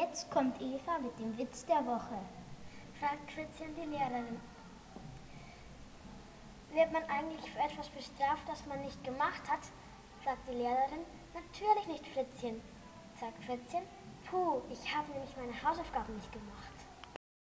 Jetzt kommt Eva mit dem Witz der Woche. fragt Fritzchen die Lehrerin. Wird man eigentlich für etwas bestraft, das man nicht gemacht hat? sagt die Lehrerin. Natürlich nicht, Fritzchen, sagt Fritzchen. Puh, ich habe nämlich meine Hausaufgaben nicht gemacht.